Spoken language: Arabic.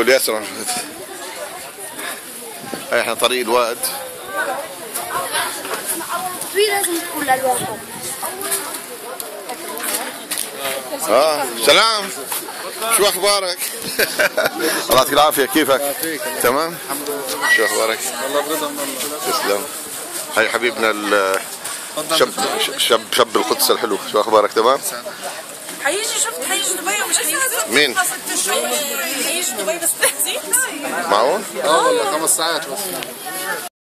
واليسرى هاي إحنا طريق الواد آه سلام شو أخبارك؟ الله يعطيك العافية كيفك؟ تمام؟ شو أخبارك؟ والله برضا من الله تسلم هاي حبيبنا ال- شاب شاب شاب القدس الحلو شو أخبارك تمام؟ هيجي شفت؟ هيجي دبي ومش هيجي. مين؟ هيجي دبي بس تحزين معقول؟ آه. والله خمس ساعات بس.